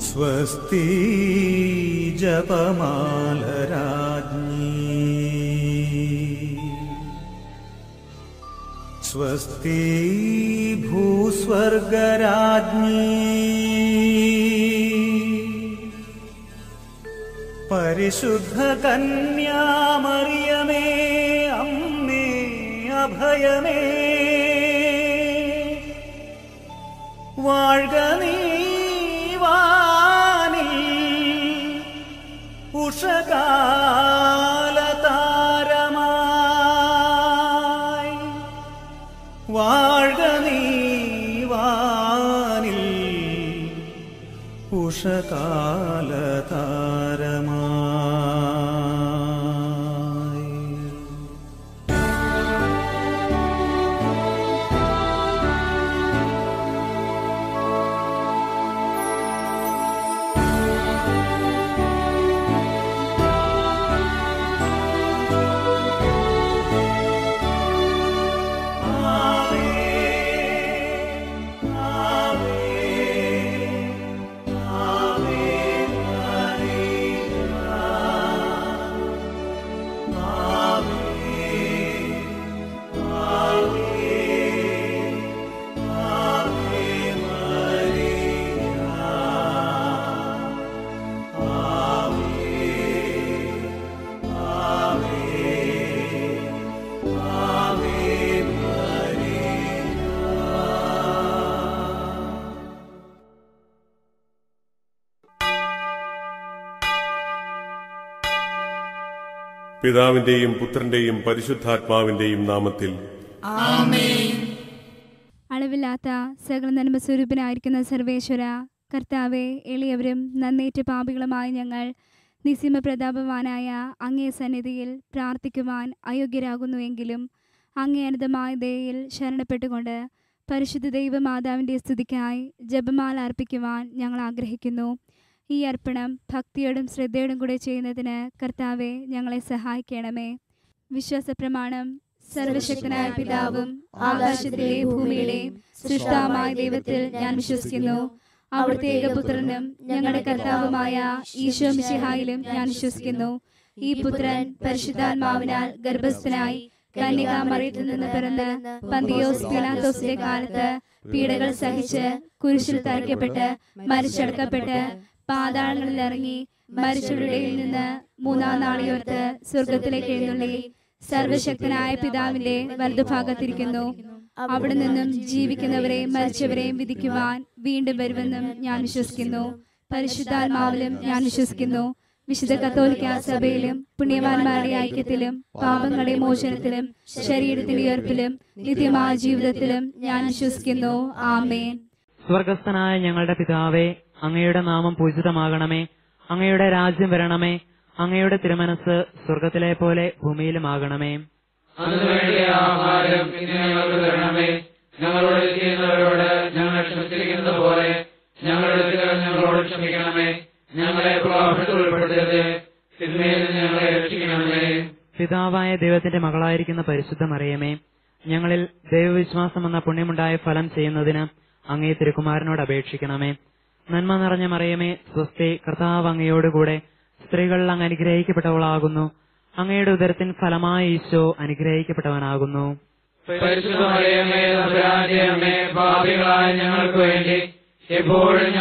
स्वस्ति जपमालराज्ञी। स्वस्ति भूस्वर्गराज्ञी। परिशुद्धकन्या मर्यमे अम्मे अभयमे। वार्गमी वा ഉഷകാലതാരമായി. വാഴ്ക നീ വാനിൽ പിതാവിന്റെയും പുത്രന്റെയും പരിശുദ്ധാത്മാവിന്റെയും നാമത്തിൽ അളവില്ലാത്ത സകല നന്മ സ്വരൂപനായിരിക്കുന്ന സർവേശ്വര കർത്താവെ എളിയവരും നന്നേറ്റ പാപികളുമായി ഞങ്ങൾ നിസിമ പ്രതാപവാനായ അങ്ങേ സന്നിധിയിൽ പ്രാർത്ഥിക്കുവാൻ അയോഗ്യരാകുന്നുവെങ്കിലും അങ്ങേ അനന്തമായ ദയയിൽ ശരണപ്പെട്ടുകൊണ്ട് പരിശുദ്ധ ദൈവമാതാവിന്റെ സ്തുതിക്കായി ജപമാല അർപ്പിക്കുവാൻ ഞങ്ങൾ ആഗ്രഹിക്കുന്നു. ഈ അർപ്പണം ഭക്തിയോടും ശ്രദ്ധയോടും കൂടെ ചെയ്യുന്നതിന് കർത്താവെ ഞങ്ങളെ സഹായിക്കണമേ. വിശ്വാസ പ്രമാണം സർവശക്തനായ പിതാവും ആകാശത്തിലെ ഭൂമിയിലെയും സൃഷ്ടാവുമായ ദൈവത്തിൽ ഞാൻ വിശ്വസിക്കുന്നു. അവിടുത്തെ ഏകപുത്രനും ഞങ്ങളുടെ കർത്താവുമായ ഈശോ മിശിഹായിലും ഞാൻ വിശ്വസിക്കുന്നു. ഈ പുത്രൻ പരിശുദ്ധാത്മാവിനാൽ ഗർഭസ്ഥനായി കന്യക മറിയത്തിൽ നിന്ന് പിറന്ന് പന്തിയോസ് പിലാത്തോസിന്റെ കാലത്ത് പീഡകൾ സഹിച്ച് കുരിശിൽ തറയ്ക്കപ്പെട്ട് മരിച്ചടക്കപ്പെട്ട് പാതാളങ്ങളിൽ ഇറങ്ങി മരിച്ചവരുടെ നിന്ന് മൂന്നാം നാളിയോർത്ത് സ്വർഗത്തിലേക്ക് എഴുന്നള്ളി. സർവശക്തനായ പിതാവിന്റെ വലതുഭാഗത്തിരിക്കുന്നു. അവിടെ നിന്നും ജീവിക്കുന്നവരെ മരിച്ചവരെയും വിധിക്കുവാൻ വീണ്ടും വരുമെന്നും ഞാൻ വിശ്വസിക്കുന്നു. പരിശുദ്ധാത്മാവിലും ഞാൻ വിശ്വസിക്കുന്നു. വിശുദ്ധ കത്തോലിക്ക സഭയിലും പുണ്യവാന്മാരുടെ ഐക്യത്തിലും പാപങ്ങളുടെ മോചനത്തിലും ശരീരത്തിന്റെ ഉയർപ്പിലും നിത്യമായ ജീവിതത്തിലും ഞാൻ വിശ്വസിക്കുന്നു. ആമേൻ. സ്വർഗസ്ഥനായ ഞങ്ങളുടെ പിതാവേ അങ്ങയുടെ നാമം പൂജിതമാകണമേ. അങ്ങയുടെ രാജ്യം വരണമേ. അങ്ങയുടെ തിരുമനസ് സ്വർഗത്തിലെ പോലെ ഭൂമിയിലുമാകണമേ. ആഹാരം തരണമേ. ഞങ്ങളോട് ചെയ്യുന്നവരോട് ഞങ്ങൾ ക്ഷമിച്ചിരിക്കുന്നത് പോലെ ഞങ്ങളുടെ തെറ്റുകൾ ഞങ്ങളോട് ക്ഷമിക്കണമേ. ഞങ്ങളെ പ്രലോഭനത്തിൽ ഉൾപ്പെടുത്തരുത്. തിന്മയിൽ ഞങ്ങളെ രക്ഷിക്കണമേ. പിതാവായ ദൈവത്തിന്റെ മകളായിരിക്കുന്ന പരിശുദ്ധ മറിയമേ ഞങ്ങളിൽ ദൈവവിശ്വാസം എന്ന പുണ്യമുണ്ടായ ഫലം ചെയ്യുന്നതിന് അങ്ങേ തിരുക്കുമാരനോട് അപേക്ഷിക്കണമേ. നന്മ നിറഞ്ഞ മറിയമേ സ്വസ്തി കർത്താവ് അങ്ങയോടുകൂടെ സ്ത്രീകൾ അങ്ങ് അനുഗ്രഹിക്കപ്പെട്ടവളാകുന്നു. അങ്ങയുടെ ഉദരത്തിൻ ഫലമായ ഈശോ അനുഗ്രഹിക്കപ്പെട്ടവനാകുന്നു. പാപികളായ ഞങ്ങൾക്ക് വേണ്ടി എപ്പോഴും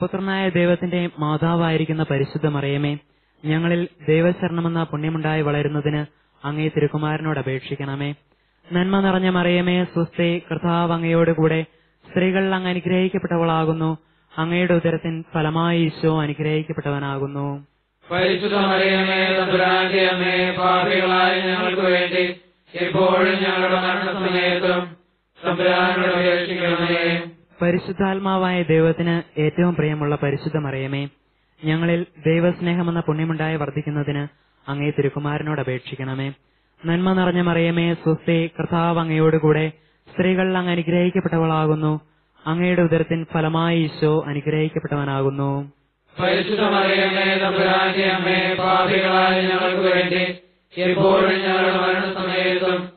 പുത്രനായ ദൈവത്തിന്റെ മാതാവായിരിക്കുന്ന പരിശുദ്ധ മറിയമേ ഞങ്ങളിൽ ദൈവശരണമെന്ന പുണ്യമുണ്ടായി വളരുന്നതിന് അങ്ങേ തിരുക്കുമാരനോട് അപേക്ഷിക്കണമേ. നന്മ നിറഞ്ഞ മറിയമേ സ്വസ്തി കർത്താവ് അങ്ങയോട് കൂടെ സ്ത്രീകൾ അങ്ങ് അനുഗ്രഹിക്കപ്പെട്ടവളാകുന്നു. അങ്ങയുടെ ഉദരത്തിൻ ഫലമായി ഈശോ അനുഗ്രഹിക്കപ്പെട്ടവനാകുന്നു. പരിശുദ്ധ മറിയമേ തമ്പുരാന്റെ അമ്മേ പാപികളായ ഞങ്ങൾക്ക് വേണ്ടി എപ്പോഴും ഞങ്ങളുടെ മരണസമയത്തും തമ്പുരാനോട് അപേക്ഷിക്കണമേ. പരിശുദ്ധാത്മാവായ ദൈവത്തിന് ഏറ്റവും പ്രിയമുള്ള പരിശുദ്ധ മറിയമേ ഞങ്ങളിൽ ദൈവസ്നേഹമെന്ന പുണ്യമുണ്ടായി വർദ്ധിക്കുന്നതിന് അങ്ങേ തിരുക്കുമാരനോട് അപേക്ഷിക്കണമേ. നന്മ നിറഞ്ഞ മറിയമേ സ്വസ്തി കർത്താവ് അങ്ങയോടുകൂടെ സ്ത്രീകൾ അങ്ങ് അനുഗ്രഹിക്കപ്പെട്ടവളാകുന്നു. അങ്ങയുടെ ഉദരത്തിൻ ഫലമായി ഈശോ അനുഗ്രഹിക്കപ്പെട്ടവനാകുന്നു. പരിശുദ്ധ മറിയമേ തമ്പുരാന്റെ അമ്മേ പാപികളായ ഞങ്ങൾക്ക് വേണ്ടി എപ്പോഴും ഞങ്ങളുടെ മരണസമയത്തും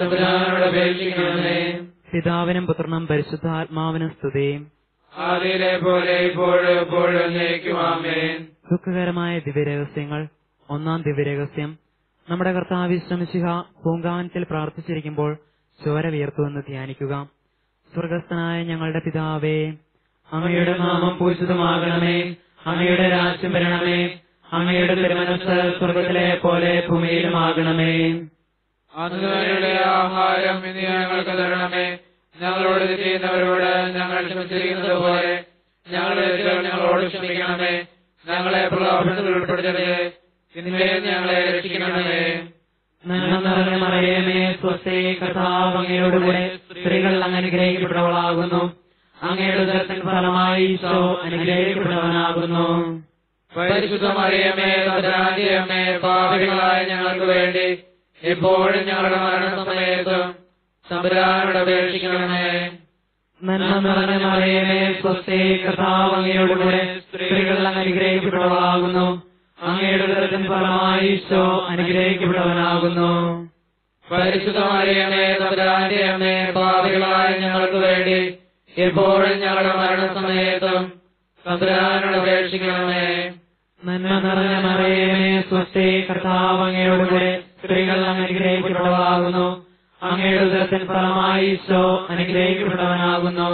തമ്പുരാനോട് അപേക്ഷിക്കണമേ. പിതാവിനും പുത്രനും പരിശുദ്ധാത്മാവിനും സ്തുതി. ആദിയിലെ പോലെ ഇപ്പോഴും എപ്പോഴും നയിക്കുവാമേൻ ദുഃഖകരമായ ദിവ്യരഹസ്യങ്ങൾ. ഒന്നാം ദിവ്യരഹസ്യം. നമ്മുടെ കർത്താവ് വിശ്രമിച്ചുക പൂങ്കാവനത്തിൽ പ്രാർത്ഥിച്ചിരിക്കുമ്പോൾ ചോര വിയർത്തുവെന്ന് ധ്യാനിക്കുക. സ്വർഗസ്ഥനായ ഞങ്ങളുടെ പിതാവേ അങ്ങയുടെ നാമം പൂജിതമാകണമേ അങ്ങയുടെ രാജ്യം വരണമേ അങ്ങയുടെ തിരുമനസ് സ്വർഗത്തിലെ പോലെ ഭൂമിയിലുമാകണമേ. അങ്ങയുടെ ആഹാരം ഇനി ഞങ്ങൾക്ക് തരണമേ. ഞങ്ങളോട് ചെയ്യുന്നവരോട് ഞങ്ങൾ ക്ഷമിച്ചിരിക്കുന്നത് പോലെ ഞങ്ങളുടെ ഞങ്ങളോട് ക്ഷമിക്കണമേ. ഞങ്ങളെ പ്രലോഭനത്തിൽ ഉൾപ്പെടുത്തരുത്. ഇനിമേൽ ഞങ്ങളെ രക്ഷിക്കണമേ. നന്മ നിറഞ്ഞ മറിയമേ സ്വസ്തി കർത്താവ് അങ്ങയോടുകൂടെ സ്ത്രീകൾ അങ്ങ് അനുഗ്രഹിക്കപ്പെട്ടവളാകുന്നു. അങ്ങയുടെ ഉദരത്തിൻ ഫലമായി ഈശോ അനുഗ്രഹിക്കപ്പെട്ടവനാകുന്നു. പരിശുദ്ധ മറിയമേ തദ്രാന്തിയമ്മേ പാപികളായ ഞങ്ങൾക്ക് വേണ്ടി എപ്പോഴും ഞങ്ങളുടെ മരണസമയത്തും തമ്പുരാനോട് അപേക്ഷിക്കണമേ. നന്മ നിറഞ്ഞ മറിയമേ സ്വസ്തി കർത്താവ് അങ്ങയോടുകൂടെ സ്ത്രീകൾ അങ്ങ് അനുഗ്രഹിക്കപ്പെട്ടവളാകുന്നു. അങ്ങയുടെ ഉദരത്തിൻ ഫലമായി ഈശോ അനുഗ്രഹിക്കപ്പെട്ടവനാകുന്നു. പരിശുദ്ധ മറിയമേ തമ്പുരാന്തിയമ്മേ പാപികളായ ഞങ്ങൾക്ക് വേണ്ടി എപ്പോഴും ഞങ്ങളുടെ മരണസമയത്തും തമ്പുരാനോട് അപേക്ഷിക്കണമേ. നന്മ നിറഞ്ഞ മറിയമേ സ്വസ്തി കർത്താവ് അങ്ങയോടുകൂടെ സ്ത്രീകൾ അനുഗ്രഹിക്കപ്പെട്ടവളാകുന്നു അങ്ങയുടെ ഉദരത്തിൻ ഫലമായി ഈശോ അനുഗ്രഹിക്കപ്പെട്ടവനാകുന്നു.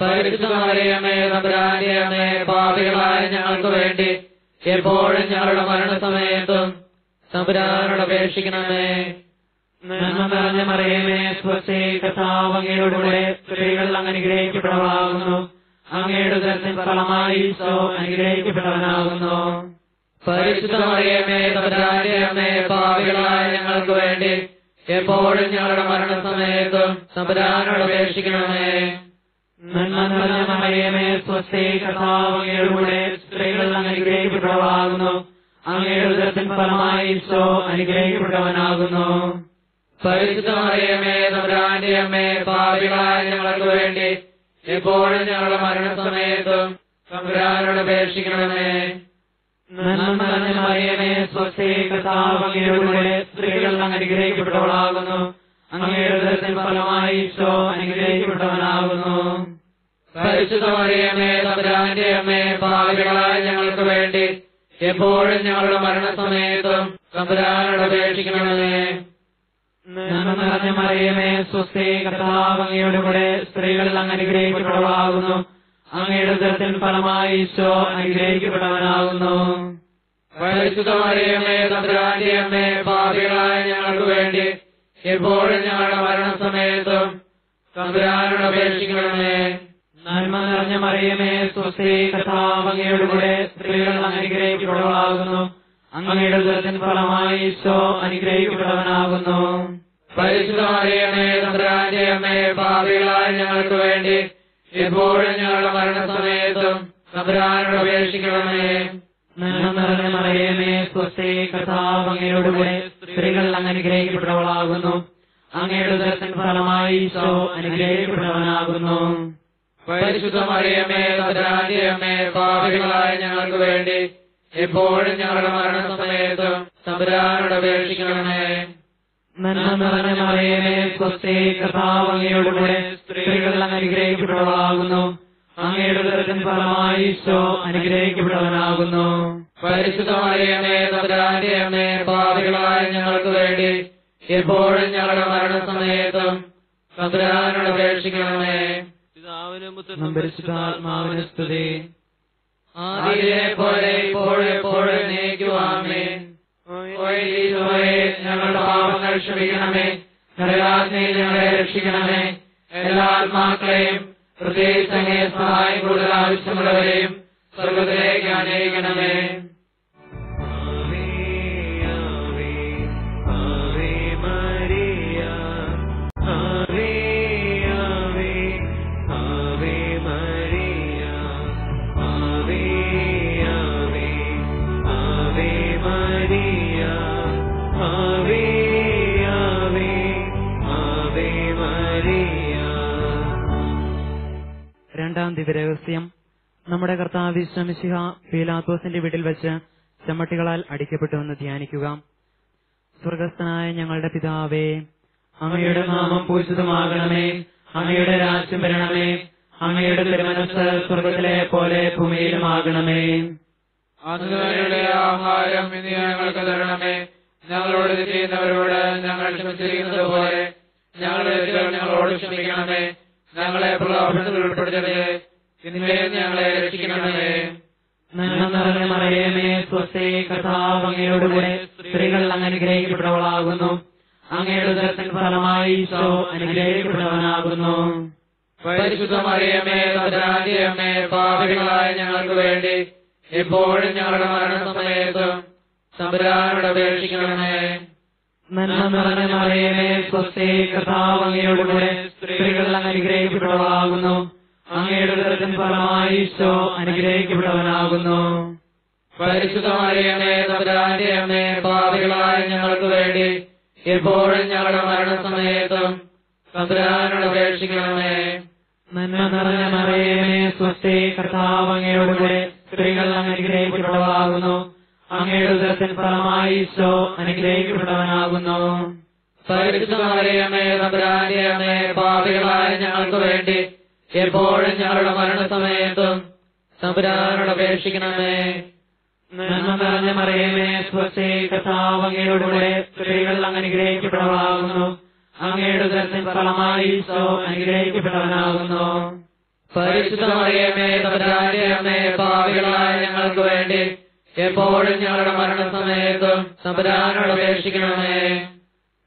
പരിശുദ്ധ മറിയമേ തമ്പുരാന്തിയമ്മേ പാപികളായ ഞങ്ങൾക്ക് വേണ്ടി എപ്പോഴും ഞങ്ങളുടെ മരണസമയത്തും തമ്പുരാനോട് അപേക്ഷിക്കണമേ. നിറഞ്ഞ മറിയമേ സ്വസ്തി കഥാവങ്ങയുടെ സ്ത്രീകൾ അങ്ങ് അനുഗ്രഹിക്കപ്പെട്ടവളാകുന്നു അങ്ങയുടെ ദർശന ഫലമായി അനുഗ്രഹിക്കപ്പെടാനാകുന്നു പരിശുദ്ധ മറിയമേ തമ്പുരാന്റെ അമ്മേ പാപികളായ ഞങ്ങൾക്ക് വേണ്ടി എപ്പോഴും ഞങ്ങളുടെ മരണസമയത്തും തമ്പുരാനോട് അപേക്ഷിക്കണമേ. നന്മ നിറഞ്ഞ മറിയമേ സ്വസ്തി അങ്ങയോടുകൂടെ സ്ത്രീകൾ അനുഗ്രഹിക്കപ്പെട്ടവളാകുന്നു അങ്ങയുടെ ഉദരത്തിൻ ഫലമായി ഈശോ അനുഗ്രഹിക്കപ്പെട്ടവനാകുന്നു പരിശുദ്ധ മറിയമേ അമ്മേ പാപികളായ ഞങ്ങൾക്ക് വേണ്ടി എപ്പോഴും ഞങ്ങളുടെ മരണസമയത്തും തമ്പുരാനോട് അപേക്ഷിക്കണമേ. നന്മ നിറഞ്ഞ മറിയമേ സ്വസ്തി അങ്ങയോടുകൂടെ സ്ത്രീകൾ അനുഗ്രഹിക്കപ്പെട്ടവളാകുന്നു. അങ്ങയുടെ ഫലമായി ഈശോ അനുഗ്രഹിക്കപ്പെട്ടവനാകുന്നു. പരിശുദ്ധ മറിയമേ തമ്പുരാന്റെ അമ്മേ പാപികളായ ഞങ്ങൾക്ക് വേണ്ടി എപ്പോഴും ഞങ്ങളുടെ മരണസമയത്തും തമ്പുരാനോട് അപേക്ഷിക്കണമേ. നിറഞ്ഞ മറിയമേ സ്വസ്തി കർത്താവ് അങ്ങയോടുകൂടെ സ്ത്രീകൾ അങ്ങ് അനുഗ്രഹിക്കപ്പെട്ടവളാകുന്നു. അങ്ങയുടെ ഉദരത്തിൻ ഫലമായി ഈശോ അനുഗ്രഹിക്കപ്പെട്ടവനാകുന്നു. പരിശുദ്ധ മറിയമേ തമ്പുരാന്റെ അമ്മേ പാപികളായ ഞങ്ങൾക്ക് വേണ്ടി എപ്പോഴും ഞങ്ങളുടെ മരണസമയത്തും തമ്പുരാനോട് അപേക്ഷിക്കണമേ നന്മ നിറഞ്ഞ മറിയമേ സ്വസ്ത്രീ കർത്താവ് കൂടെ സ്ത്രീകൾ അനുഗ്രഹിക്കപ്പെടുന്നു അങ്ങയുടെ ഉദരത്തിൻ ഫലമായി ഈശോ അനുഗ്രഹിക്കപ്പെടവനാകുന്നു പരിശുദ്ധമറിയമേ തമ്പുരാന്റെ അമ്മേ പാപികളായ ഞങ്ങൾക്ക് വേണ്ടി എപ്പോഴും ഞങ്ങളുടെ മരണസമയത്തും തമ്പുരാനോട് അപേക്ഷിക്കണമേ നന്മ നിറഞ്ഞ മറിയമേ സ്വസ്തി കഥാവങ്ങയോടുകൂടെ സ്ത്രീകൾ അങ്ങ് അനുഗ്രഹിക്കപ്പെട്ടവളാകുന്നു. അങ്ങയുടെ ഉദരത്തിൻ ഫലമായി ഈശോ അനുഗ്രഹിക്കപ്പെട്ടവനാകുന്നു. പരിശുദ്ധ മറിയമേ തമ്പുരാന്റെ പാപികളായ ഞങ്ങൾക്ക് വേണ്ടി എപ്പോഴും ഞങ്ങളുടെ മരണസമയത്തും തമ്പുരാനോട് അപേക്ഷിക്കണമേ. നന്മ നിറഞ്ഞ മറിയമേ സ്വസ്തി കഥാവങ്ങയോടുകൂടെ സ്ത്രീകൾ അങ്ങ് അനുഗ്രഹിക്കപ്പെട്ടവളാകുന്നു. അങ്ങയുടെ ഉദരത്തിൻ ഫലമായി ഈശോ അനുഗ്രഹിക്കപ്പെട്ടവനാകുന്നു. പരിശുദ്ധ മറിയമേ തമ്പുരാന്റെ അമ്മേ പാപികളായ ഞങ്ങൾക്ക് വേണ്ടി എപ്പോഴും ഞങ്ങളുടെ മരണസമയത്തും തമ്പുരാനോട് അപേക്ഷിക്കണമേ. പരിശുദ്ധാത്മാവിന് സ്തുതി. ആദിയിലെ പോലെ ഇപ്പോഴെപ്പോഴും നീക്കുവാമേ ഞങ്ങളുടെ പാപങ്ങൾ ക്ഷമിക്കണമേ. നരകാഗ്നിയിൽ ഞങ്ങളെ രക്ഷിക്കണമേ. എല്ലാ ആത്മാക്കളെയും പ്രത്യേകിച്ച് അങ്ങേ സഹായം കൂടുതൽ ആവശ്യമുള്ളവരെയും സ്വർഗത്തിലേക്ക് അനയിക്കണമേ ദിവരഹസ്യം നമ്മുടെ കർത്താവ് വിശ്രമിശിഹ പീലാത്തോസിന്റെ വീട്ടിൽ വെച്ച് ചെമ്മട്ടികളാൽ അടിക്കപ്പെട്ടുവെന്ന് ധ്യാനിക്കുക. സ്വർഗസ്ഥനായ ഞങ്ങളുടെ പിതാവേ അങ്ങയുടെ നാമം പൂജിതമാകണമേ അങ്ങയുടെ രാജ്യം വരണമേ അങ്ങയുടെ തിരുമനസ് സ്വർഗത്തിലെ പോലെ ഭൂമിയിലുമാകണമേ. അങ്ങയുടെ ആഹാരം ഇനി ഞങ്ങൾക്ക് തരണമേ. ഞങ്ങളോട് ചെയ്യുന്നവരോട് ഞങ്ങൾ ക്ഷമിച്ചിരിക്കുന്നത് പോലെ ഞങ്ങളുടെ ഞങ്ങളോട് ക്ഷമിക്കണമേ. ഞങ്ങളെ പ്രലോഭനത്തിൽ ഉൾപ്പെടുത്തരുത്. ഇനിമേൽ ഞങ്ങളെ രക്ഷിക്കണമേ. നന്മ നിറഞ്ഞ മറിയമേ സ്വസ്തി കഥാവ് അങ്ങയോടുകൂടെ സ്ത്രീകൾ അനുഗ്രഹിക്കപ്പെട്ടവളാകുന്നു. അങ്ങയുടെ ഉദരത്തിൻ ഫലമായി ഈശോ അനുഗ്രഹിക്കപ്പെട്ടവനാകുന്നു. പരിശുദ്ധ മറിയമേ തദ്രാന്റിയമ്മേ പാപികളായ ഞങ്ങൾക്ക് വേണ്ടി എപ്പോഴും ഞങ്ങളുടെ മരണസമയത്തും തമ്പുരാനോട് അപേക്ഷിക്കണമേ. നന്മ നിറഞ്ഞ മറിയമേ സ്വസ്തി കഥാവങ്ങയോടുകൂടെ സ്ത്രീകളിൽ സ്ത്രീകൾ അനുഗ്രഹിക്കപ്പെട്ടവളാകുന്നു. അങ്ങയുടെ ഉദരത്തിൻ ഫലമായി ഈശോ അനുഗ്രഹിക്കപ്പെട്ടവനാകുന്നു. പരിശുദ്ധ മറിയമേ തമ്പുരാന്റിയമ്മേ പാപികളായ ഞങ്ങൾക്ക് വേണ്ടി എപ്പോഴും ഞങ്ങളുടെ മരണസമയത്തും തമ്പുരാനോട് അപേക്ഷിക്കണമേ. നന്മ നിറഞ്ഞ മറിയമേ സ്വസ്തി കർത്താവ് അങ്ങയോടുകൂടെ സ്ത്രീകൾ അങ്ങ് അനുഗ്രഹിക്കപ്പെട്ടവളാകുന്നു അങ്ങയുടെ ഉദരത്തിൻ ഫലമായി ഈശോ അനുഗ്രഹിക്കപ്പെട്ടവനാകുന്നു. പരിശുദ്ധ മറിയമേ തമ്പുരാന്റിയമ്മേ പാപികളായ ഞങ്ങൾക്ക് വേണ്ടി എപ്പോഴും ഞങ്ങളുടെ മരണസമയത്തും തമ്പുരാനോട് അപേക്ഷിക്കണമേ. നന്മ നിറഞ്ഞ മറിയമേ സ്വസ്തി സ്ത്രീകൾ അങ്ങ് അങ്ങയുടെ ദർശന ഫലമായി ഈശോ അനുഗ്രഹിക്കപ്പെട്ടവനാകുന്നു. പരിശുദ്ധ മറിയമേ അമ്മേ ഞങ്ങൾക്ക് വേണ്ടി എപ്പോഴും ഞങ്ങളുടെ മരണസമയത്തും തമ്പുരാനോട് അപേക്ഷിക്കണമേ.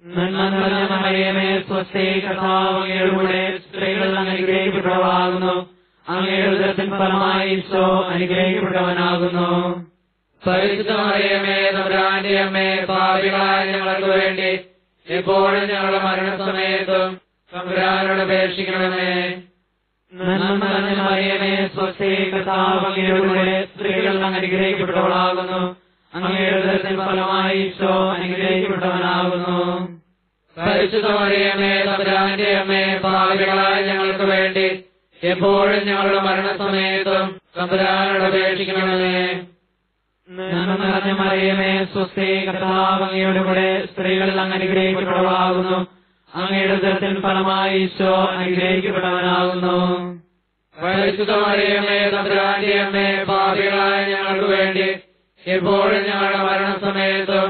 നന്മ നിറഞ്ഞ മറിയമേ സ്ത്രീകൾ അനുഗ്രഹിക്കപ്പെട്ടവളാകുന്നു അങ്ങയുടെ ഫലമായി ഈശോ അനുഗ്രഹിക്കപ്പെട്ടവനാകുന്നു പരിശുദ്ധ മറിയമേ അമ്മേ പാപികളായ ഞങ്ങൾക്ക് വേണ്ടി എപ്പോഴും ഞങ്ങളുടെ മരണസമയത്തും തമ്പുരാനോട് അപേക്ഷിക്കണമേ. നന്മ നിറഞ്ഞ മറിയമേ സ്ത്രീകൾ അനുഗ്രഹിക്കപ്പെട്ടവളാകുന്നു അങ്ങയുടെ ഉദരത്തിൻ ഫലമായി ഈശോ അനുഗ്രഹിക്കപ്പെട്ടവനാകുന്നു. പരിശുദ്ധ മറിയമേ തമ്പുരാന്റെ അമ്മേ പാപികളായ ഞങ്ങൾക്ക് വേണ്ടി എപ്പോഴും ഞങ്ങളുടെ മരണസമയത്തും തമ്പുരാനോട് അപേക്ഷിക്കണമേ. നിറഞ്ഞ മറിയമേ സ്വസ്തി അങ്ങയോടുകൂടെ സ്ത്രീകൾ അങ്ങ് അനുഗ്രഹിക്കപ്പെട്ടവളാകുന്നു. അങ്ങയുടെ ദൃത്തിൻ ഫലമായി ഈശോ അനുഗ്രഹിക്കപ്പെട്ടവനാകുന്നു. പരിശുദ്ധമറിയമ്മേ തമ്പുരാന്റെ അമ്മേ പാപികളായ ഞങ്ങൾക്ക് വേണ്ടി എപ്പോഴും ഞങ്ങളുടെ മരണസമയത്തും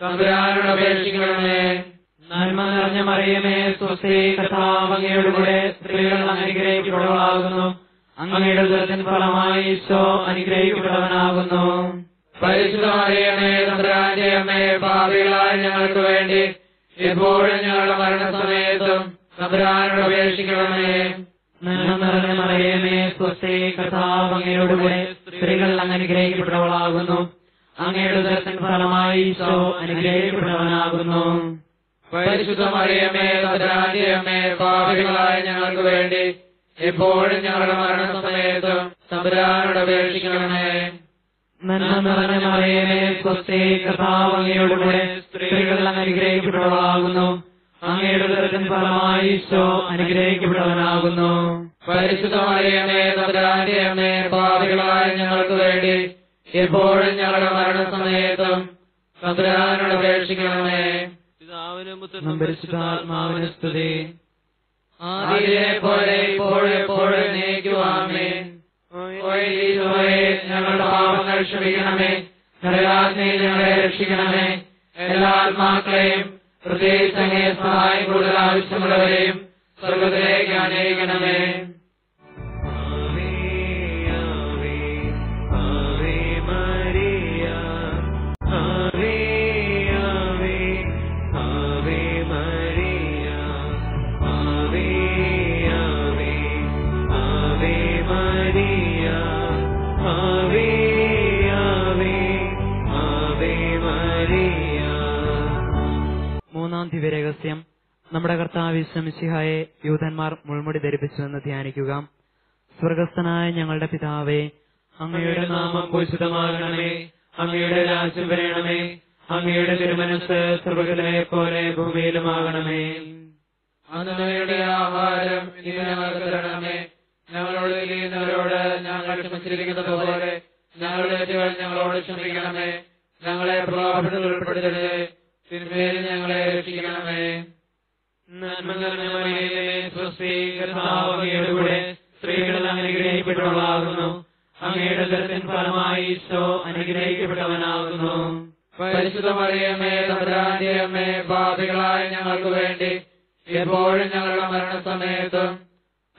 തമ്പുരാനോട് അപേക്ഷിക്കണമേ. നന്മ നിറഞ്ഞ മറിയമേ സ്വസ്ത്രീ കർത്താവ് കൂടെ സ്ത്രീകൾ അനുഗ്രഹിക്കപ്പെടുന്നു അങ്ങനെയുടെ ഉദരത്തിൻ ഫലമായി ഈശോ അനുഗ്രഹിക്കപ്പെടവനാകുന്നു പരിശുദ്ധമറിയമേ തമ്പുരാന്റെ അമ്മയെ പാപികളായ ഞങ്ങൾക്ക് വേണ്ടി എപ്പോഴും ഞങ്ങളുടെ മരണസമയത്തും തമ്പുരാനോട് അപേക്ഷിക്കണമേ. നന്മ നിറഞ്ഞ മറിയമേ സ്വസ്തി കർത്താവ് അങ്ങയോടുകൂടെ സ്ത്രീകൾ അങ്ങ് അനുഗ്രഹിക്കപ്പെട്ടവളാകുന്നു അങ്ങയുടെ ഉദരത്തിൻ ഫലമായി ഈശോ അനുഗ്രഹിക്കപ്പെട്ടവനാകുന്നു. പരിശുദ്ധ മറിയമേ തമ്പുരാന്റെ പാപികളായ ഞങ്ങൾക്ക് വേണ്ടി എപ്പോഴും ഞങ്ങളുടെ മരണസമയത്തും തമ്പുരാനോട് അപേക്ഷിക്കണമേ. നന്മ നിറഞ്ഞ മറിയമേ സ്വസ്തി കർത്താവ് അങ്ങയോടുകൂടെ സ്ത്രീകൾ അങ്ങ് അനുഗ്രഹിക്കപ്പെട്ടവളാകുന്നു അങ്ങയുടെ ഉദരത്തിൻ ഫലമായി ഈശോ അനുഗ്രഹിക്കപ്പെട്ടവനാകുന്നു. പരിശുദ്ധ മറിയമേ തമ്പുരാന്റെ അമ്മേ പാപികളായ ഞങ്ങൾക്ക് വേണ്ടി എപ്പോഴും ഞങ്ങളുടെ മരണസമയത്തും തമ്പുരാനോട് അപേക്ഷിക്കണമേ. പരിശുദ്ധാത്മാവിന് സ്തുതി. ആദിയിലെ പോലെ ഇപ്പോഴെപ്പോഴും നീക്കുവാമേ ഞങ്ങളുടെ പാപങ്ങൾ ക്ഷമിക്കണമേ. നരകാഗ്നിയിൽ ഞങ്ങളെ രക്ഷിക്കണമേ. എല്ലാ ആത്മാക്കളെയും प्रत्येकसहारं कुड्यं सर्वे ज्ञाने गणमे അനയിക്കണമേ നമ്മുടെ കർത്താവ് വിശ്രമിസിഹായെ യൂതന്മാർ മുൾമുടി ധരിപ്പിച്ചുവെന്ന് ധ്യാനിക്കുക. സ്വർഗസ്ഥനായ ഞങ്ങളുടെ പിതാവേ അങ്ങയുടെ നാമം പൂജിതമാകണമേ. അങ്ങയുടെ രാജ്യം വരണമേ. അങ്ങയുടെ തിരുമനസ് സ്വർഗത്തിലെ പോലെ ഭൂമിയിലുമാകണമേ. അങ്ങയുടെ ആഹാരം തരണമേ. ഞങ്ങളോട് ചെയ്യുന്നവരോട് ഞങ്ങൾ ക്ഷമിച്ചിരിക്കുന്നത് പോലെ ഞങ്ങളുടെ ഞങ്ങളോട് ക്ഷമിക്കണമേ. ഞങ്ങളെ പ്രലോഭനത്തിൽ ഉൾപ്പെടുത്തരുത്. തിന്മയിൽ ഞങ്ങളെ രക്ഷിക്കണമേ. നന്മ നിറഞ്ഞ മറിയമേ സ്വസ്തി കർത്താവ് അങ്ങയുടെ കൂടെ സ്ത്രീകളിൽ അനുഗ്രഹിക്കപ്പെട്ടവളാകുന്നു. അങ്ങയുടെ ദർശൻ ഫലമായി ഈശോ അനുഗ്രഹിക്കപ്പെട്ടവനാകുന്നു. പരിശുദ്ധ മറിയമേ തമ്പുരാന്റെ അമ്മേ പാപികളായ ഞങ്ങൾക്ക് വേണ്ടി എപ്പോഴും ഞങ്ങളുടെ മരണസമയത്തും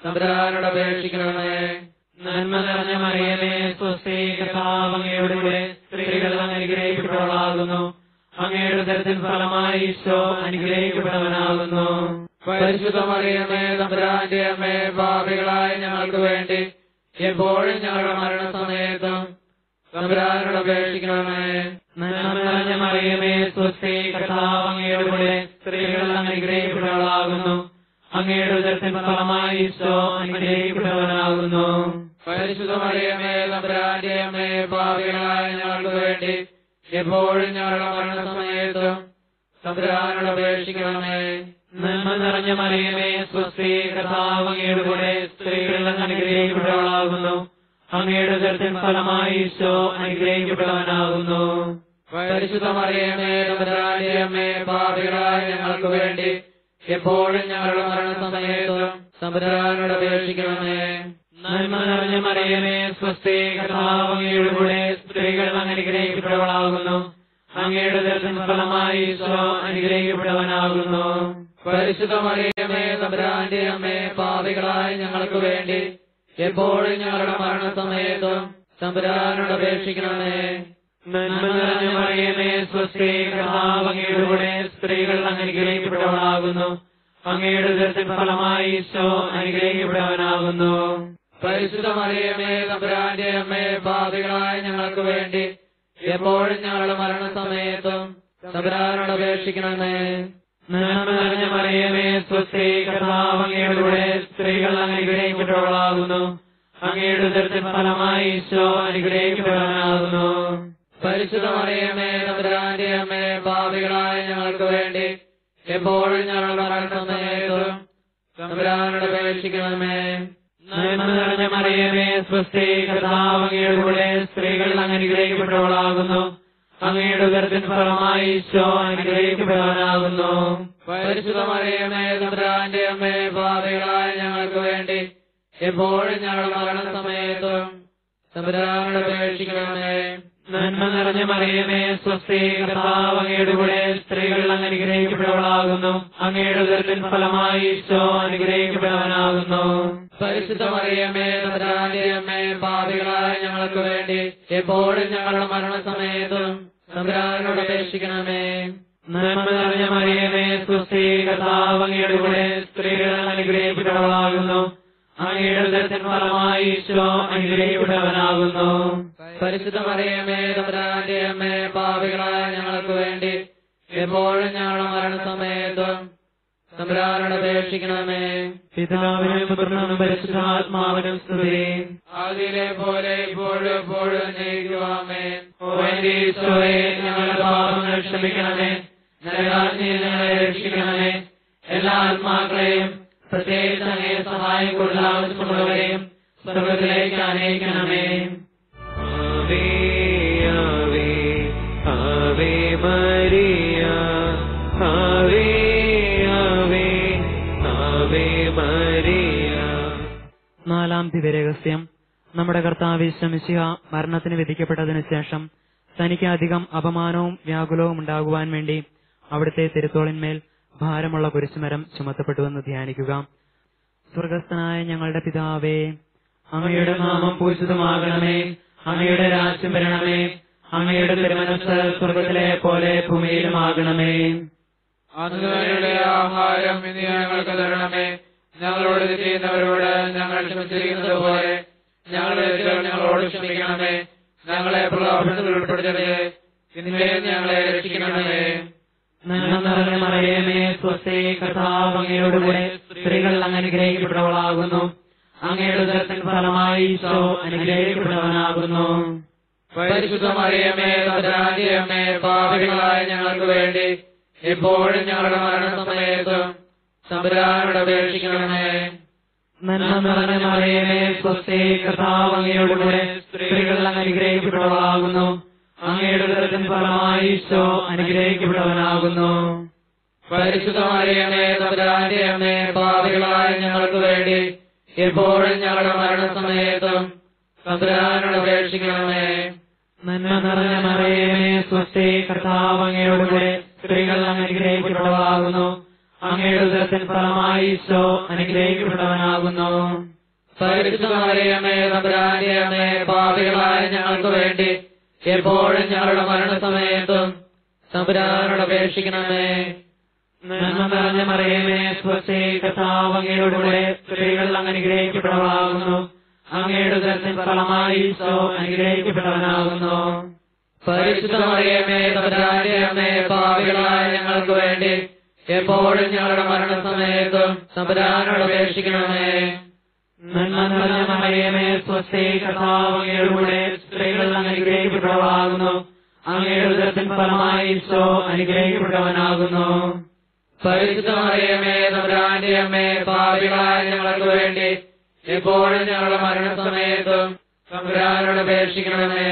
തമ്പുരാനോട് അപേക്ഷിക്കണമേ. നന്മ നിറഞ്ഞ മറിയമേ സ്വസ്തി കർത്താവ് അങ്ങയുടെ സ്ത്രീകളിൽ അനുഗ്രഹിക്കപ്പെട്ടവളാകുന്നു. അങ്ങയുടെ തരത്തിൽ ഫലമായി ഈശോ അനുഗ്രഹിക്കപ്പെട്ടവനാകുന്നു. പരിശുദ്ധ മറിയമേ തമ്പുരാന്റെ അമ്മേ പാപികളായ ഞങ്ങൾക്ക് വേണ്ടി എപ്പോഴും ഞങ്ങളുടെ മരണസമയത്തും തമ്പുരാനോട് അപേക്ഷിക്കണമേ. നന്മ മറിയമേ സ്വസ്തി കർത്താവ് അങ്ങയുടെ കൂടെ അങ്ങയുടെ ഫലമായി ഈശോ അനുഗ്രഹിക്കപ്പെട്ടവനാകുന്നു. പരിശുദ്ധ മറിയമേ തമ്പുരാന്റെ അമ്മേ പാപികളായ ഞങ്ങൾക്ക് വേണ്ടി എപ്പോഴും ഞങ്ങളുടെ മരണസമയത്തും തമ്പുരാനോട് അപേക്ഷിക്കണമേ. നന്മ നിറഞ്ഞ മറിയമേ സ്വസ്തി കഥാവങ്ങയുടെ കൂടെ സ്ത്രീകളിൽ അനുഗ്രഹിക്കപ്പെട്ടവളാകുന്നു. അങ്ങയുടെ ദർശൻ ഫലമായി ഈശോ അനുഗ്രഹിക്കപ്പെട്ടവനാകുന്നു. പരിശുദ്ധ മറിയമേ തമ്പുരാന്റെ അമ്മേ പാപികളായ ഞങ്ങൾക്ക് വേണ്ടി എപ്പോഴും ഞങ്ങളുടെ മരണസമയത്തും തമ്പുരാനോട് അപേക്ഷിക്കണമേ. നന്മ നിറഞ്ഞ മറിയമേ സ്വസ്തി കർത്താവ് അങ്ങയുടെ കൂടെ സ്ത്രീകൾ അനുഗ്രഹിക്കപ്പെട്ടവളാകുന്നു. അങ്ങയുടെ ദർശന ഫലമായി ഈശോ അനുഗ്രഹിക്കപ്പെട്ടവനാകുന്നു. പരിശുദ്ധ മറിയമേ തമ്പുരാന്റെ അമ്മേ പാപികളായ ഞങ്ങൾക്ക് വേണ്ടി എപ്പോഴും ഞങ്ങളുടെ മരണസമയത്തും തമ്പുരാനോട് അപേക്ഷിക്കണമേ. നന്മ നിറഞ്ഞ മറിയമേ സ്വസ്തി കർത്താവ് അങ്ങയുടെ കൂടെ സ്ത്രീകൾ അനുഗ്രഹിക്കപ്പെട്ടവളാകുന്നു. അങ്ങയുടെ ദർശന ഫലമായി ഈശോ അനുഗ്രഹിക്കപ്പെട്ടവനാകുന്നു. പരിശുദ്ധ മറിയമേ തമ്പുരാന്റെ അമ്മേ പാപികളായ ഞങ്ങൾക്ക് വേണ്ടി എപ്പോഴും ഞങ്ങളുടെ മരണസമയത്തും തമ്പുരാനോട് അപേക്ഷിക്കണമേ. നിറഞ്ഞ മറിയമേ സ്വസ്ത്രീ കർത്താവ് അങ്ങയുടെ കൂടെ സ്ത്രീകൾ അനുഗ്രഹിക്കപ്പെട്ടവളാകുന്നു അങ്ങയുടെ ദർശന ഫലമായി ഈശോ അനുഗ്രഹിക്കപ്പെടാനാകുന്നു പരിശുദ്ധ മറിയമേ തമ്പുരാന്റെ അമ്മേ പാപികളായ ഞങ്ങൾക്ക് വേണ്ടി എപ്പോഴും ഞങ്ങളുടെ മരണസമയത്തും തമ്പുരാനോട് അപേക്ഷിക്കണമേ. നന്മ നിറഞ്ഞ മറിയമേ സ്വസ്തി കർത്താവ് അങ്ങയുടെ കൂടെ സ്ത്രീകൾ അങ്ങ് അനുഗ്രഹിക്കപ്പെട്ടവളാകുന്നു അങ്ങയുടെ ദർശന ഫലമായി ഈശോ അനുഗ്രഹിക്കപ്പെട്ടവനാകുന്നു. പരിശുദ്ധ മറിയമേ തമ്പുരാന്റെ അമ്മേ പാപികളായ ഞങ്ങൾക്ക് വേണ്ടി എപ്പോഴും ഞങ്ങളുടെ മരണസമയത്തും തമ്പുരാനോട് അപേക്ഷിക്കണമേ. നന്മ നിറഞ്ഞ മറിയമേ സ്വസ്തി കർത്താവ് അങ്ങയുടെ കൂടെ സ്ത്രീകൾ അനുഗ്രഹിക്കപ്പെട്ടവളാകുന്നു അങ്ങയുടെ ദർശന ഫലമായി ഈശോ അനുഗ്രഹിക്കപ്പെട്ടവനാകുന്നു. പരിശുദ്ധ മറിയമേ അമ്മേ പാപികളായ ഞങ്ങൾക്ക് വേണ്ടി എപ്പോഴും ഞങ്ങളുടെ മരണസമയത്തും തമ്പുരാനോട് അപേക്ഷിക്കണമേ നന്മ നിറഞ്ഞ മറിയമേ സ്വസ്തി കർത്താവ് അങ്ങയുടെ കൂടെ സ്ത്രീകൾ അനുഗ്രഹിക്കപ്പെട്ടവളാകുന്നു അങ്ങയുടെ ദർശന ഫലമായി ഈശോ അനുഗ്രഹിക്കപ്പെട്ടവനാകുന്നു. പരിശുദ്ധ മറിയമേ തമ്പുരാന്റെ അമ്മേ പാപികളായ ഞങ്ങൾക്ക് വേണ്ടി എപ്പോഴും ഞങ്ങളുടെ മരണസമയത്തും തമ്പുരാനോട് അപേക്ഷിക്കണമേ. പിതാവിനും പുത്രനും പരിശുദ്ധാത്മാവിനും സ്തുതി. അതിലെ പോലെ ഇപ്പോഴും എപ്പോഴും ഈശോയെ ഞങ്ങളുടെ പാപങ്ങൾ ക്ഷമിക്കണമേ. നരകാജ്ഞയിൽ ഞങ്ങളെ രക്ഷിക്കണമേ. എല്ലാ ആത്മാക്കളെയും പ്രത്യേകിച്ച് അങ്ങേ സഹായം കൂടുതൽ ആവശ്യമുള്ളവരെയും സ്വർഗത്തിലേക്ക് അനയിക്കണമേ ആവേ ആവേ ആവേ ആവേ നാലാം ദിവ്യരഹസ്യം നമ്മുടെ കർത്താവ് ശമിശിഹ മരണത്തിന് വിധിക്കപ്പെട്ടതിനു ശേഷം തനിക്ക് അധികം അപമാനവും വ്യാകുലവും ഉണ്ടാകുവാൻ വേണ്ടി അവിടുത്തെ തിരുത്തോളിന്മേൽ ഭാരമുള്ള കുരിശുമരം ചുമത്തപ്പെട്ടുവെന്ന് ധ്യാനിക്കുക. സ്വർഗസ്ഥനായ ഞങ്ങളുടെ പിതാവേ അങ്ങയുടെ നാമം പൂജിതമാകണമേ അങ്ങയുടെ രാജ്യം വരണമേ. അങ്ങയുടെ തിരുമനസ് സ്വർഗത്തിലെ പോലെ ഭൂമിയിലുമാകണമേ. അങ്ങയുടെ ആഹാരം ഇനി ഞങ്ങൾക്ക് തരണമേ. ഞങ്ങളോട് ചെയ്യുന്നവരോട് ഞങ്ങൾ ക്ഷമിച്ചിരിക്കുന്നത് പോലെ ഞങ്ങളുടെ ഞങ്ങളോട് ക്ഷമിക്കണമേ. ഞങ്ങളെ പ്രലോഭനത്തിൽ ഉൾപ്പെടുത്തരുത്. ഇനിമേൽ ഞങ്ങളെ രക്ഷിക്കണമേ. നന്മ നിറഞ്ഞ മറിയമേ സ്വസ്തി കർത്താവ് അങ്ങയുടെ കൂടെ സ്ത്രീകൾ അനുഗ്രഹിക്കപ്പെട്ടവളാകുന്നു. അങ്ങയുടെ ദർശന ഫലമായി ഈശോ അനുഗ്രഹിക്കപ്പെട്ടവനാകുന്നു. പരിശുദ്ധമറിയമേ അമ്മേ പാപികളായ ഞങ്ങൾക്ക് വേണ്ടി എപ്പോഴും ഞങ്ങളുടെ മരണസമയത്ത് അപേക്ഷിക്കണമേ. നന്മ നിറഞ്ഞ മറിയമേ സ്വസ്തി കർത്താവ് അങ്ങയുടെ കൂടെ സ്ത്രീകൾ അനുഗ്രഹിക്കപ്പെട്ടവളാകുന്നു. അങ്ങയുടെ ദർശന ഫലമായി ഈശോ അനുഗ്രഹിക്കപ്പെട്ടവനാകുന്നു. പരിശുദ്ധമറിയമേ അമ്മേ പാപികളായ ഞങ്ങൾക്ക് വേണ്ടി എപ്പോഴും ഞങ്ങളുടെ മരണസമയത്തും അപേക്ഷിക്കണമേ. നന്മ നിറഞ്ഞ മറിയമേ സ്വസ്തി കർത്താവ് അങ്ങയോടുകൂടെ സ്ത്രീകൾ അനുഗ്രഹിക്കപ്പെട്ടതാകുന്നു അങ്ങയുടെ ഉദരത്തിൻ ഫലമായി ഈശോ അനുഗ്രഹിക്കപ്പെട്ടവനാകുന്നു. പരിശുദ്ധമറിയമേ തമ്പുരാന്റെ അമ്മേ പാപികളായ ഞങ്ങൾക്ക് വേണ്ടി എപ്പോഴും ഞങ്ങളുടെ മരണസമയത്തും അപേക്ഷിക്കണമേ. നന്മ നിറഞ്ഞ മറിയമേ സ്വസ്തി കർത്താവ് അങ്ങയോടുകൂടെ അങ്ങ് അനുഗ്രഹിക്കപ്പെട്ടവളാകുന്നു അങ്ങയുടെ ഉദരത്തിൻ ഫലമായി ഈശോ പരിശുദ്ധമറിയമേ തമ്പുരാന്റെ അമ്മേ പാപികളായ ഞങ്ങൾക്ക് വേണ്ടി എപ്പോഴും ഞങ്ങളുടെ മരണസമയത്തും തമ്പുരാനോട് അപേക്ഷിക്കണമേ. നന്മ നിറഞ്ഞ മറിയമേ സ്വസ്തി കർത്താവ് അങ്ങയോടുകൂടെ അങ്ങ് അനുഗ്രഹിക്കപ്പെട്ടവളാകുന്നു അങ്ങയുടെ ഉദരത്തിൻ ഫലമായി ഈശോ പരിശുദ്ധമറിയമേ തമ്പുരാന്റെ അമ്മേ പാപികളായ ഞങ്ങൾക്ക് വേണ്ടി ഇപ്പോഴും ഞങ്ങളുടെ മരണസമയത്തും തമ്പുരാനോട് അപേക്ഷിക്കണമേ.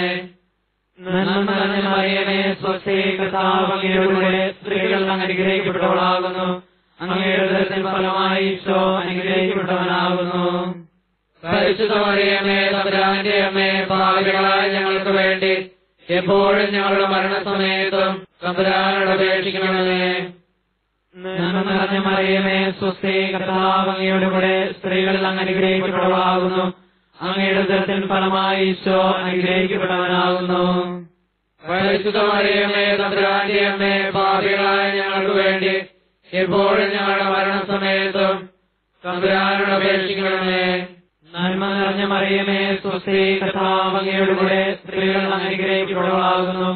നന്മ നിറഞ്ഞ മറിയമേ സ്വസ്തി കർത്താവ് അങ്ങയോടുകൂടെ സ്ത്രീകൾ അനുഗ്രഹിക്കപ്പെട്ടവളാകുന്നു. ഉദരത്തിൻ ഫലമായി ഈശോ അനുഗ്രഹിക്കപ്പെട്ടവനാകുന്നു. പരിശുദ്ധമറിയമേ തമ്പുരാന്റെ അമ്മേ പാപികളായ ഞങ്ങൾക്ക് വേണ്ടി എപ്പോഴും ഞങ്ങളുടെ മരണസമയത്തും തമ്പുരാനോട് അപേക്ഷിക്കണമേ. നിറഞ്ഞ മറിയമേ സ്വസ്തി കർത്താവ് സ്ത്രീകളെ അങ്ങ് അനുഗ്രഹിക്കപ്പെട്ടവളാകുന്നു അങ്ങയുടെ ഉദരത്തിൻ ഫലമായി ഈശോ അനുഗ്രഹിക്കപ്പെട്ടവനാകുന്നു. പരിശുദ്ധമറിയമേ തമ്പുരാന്റെ അമ്മേ പാപികളായ ഞങ്ങൾക്ക് വേണ്ടി എപ്പോഴും ഞങ്ങളുടെ മരണസമയത്തും തമ്പുരാനോട് അപേക്ഷിക്കണമേ. നന്മ നിറഞ്ഞ മറിയമേ സ്വസ്തി കർത്താവ് അങ്ങയോടുകൂടെ സ്ത്രീകൾ അനുഗ്രഹിക്കപ്പെട്ടവളാകുന്നു